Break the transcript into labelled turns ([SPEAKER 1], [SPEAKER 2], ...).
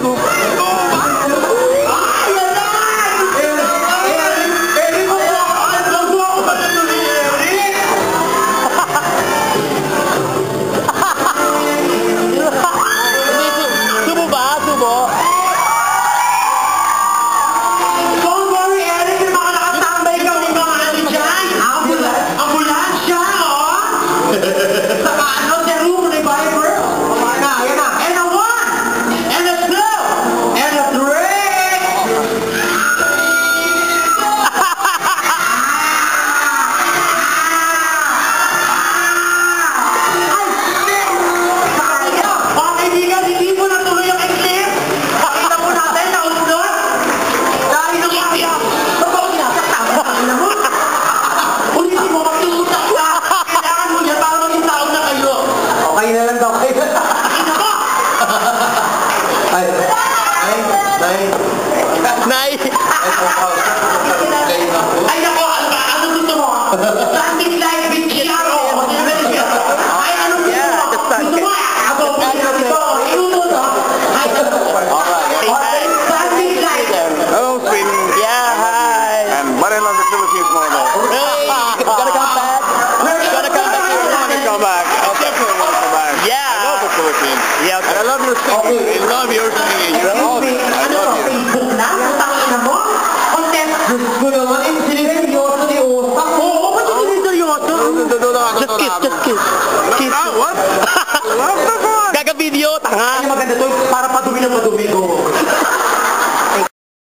[SPEAKER 1] 아이고. lang daw kayo.
[SPEAKER 2] ay,
[SPEAKER 1] ay, nay. Nay.
[SPEAKER 2] Ay, nako, ano ba? Ano gusto mo?
[SPEAKER 1] Philippines. Yeah, and I love your singing. I love your
[SPEAKER 2] singing. You're awesome. I love you.